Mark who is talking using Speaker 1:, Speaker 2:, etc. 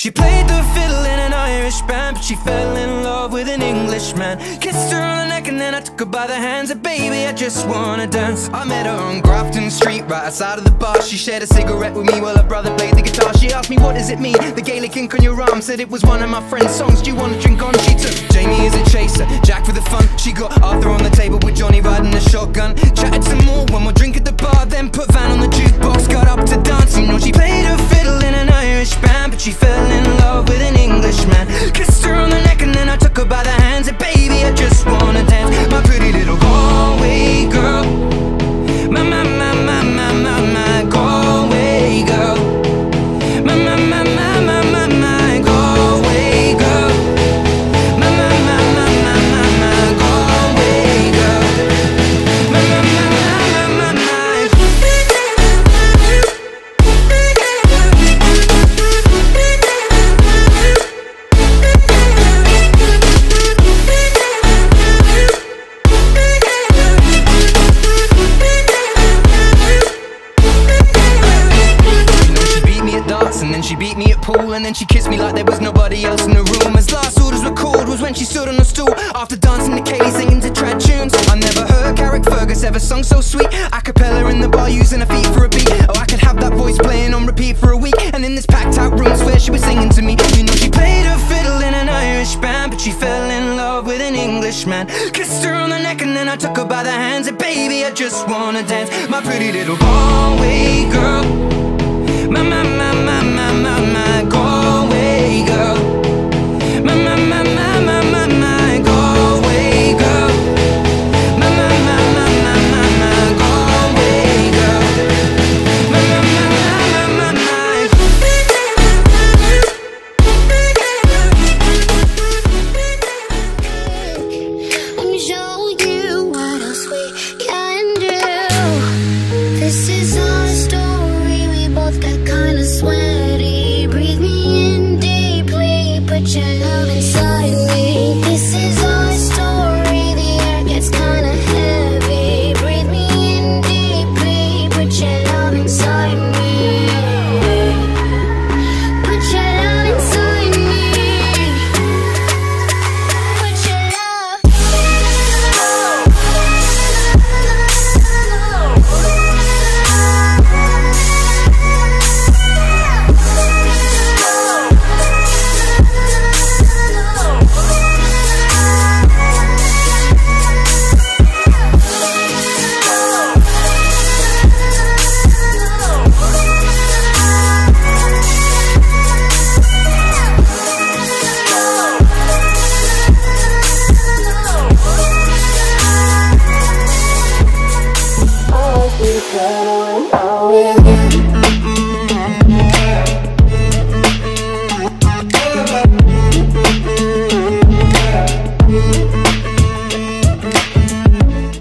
Speaker 1: She played the fiddle in an Irish band But she fell in love with an Englishman. Kissed her on the neck and then I took her by the hands. And baby, I just wanna dance. I met her on Grafton Street, right outside of the bar. She shared a cigarette with me while her brother played the guitar. She asked me, what does it mean? The Gaelic ink on your arm Said it was one of my friend's songs. Do you wanna drink on? She took Jamie she beat me at pool And then she kissed me like there was nobody else in the room. As last orders were called was when she stood on a stool. After dancing to Kaylee singing to trad tunes. I never heard Carrick Fergus ever sung so sweet. A cappella in the bar using her feet for a beat. Oh I could have that voice playing on repeat for a week. And in this packed out room swear she was singing to me. You know she played her fiddle in an Irish band But she fell in love with an Englishman. Kissed her on the neck and then I took her by the hands. And baby I just wanna dance. My pretty little Galway
Speaker 2: I'm with you.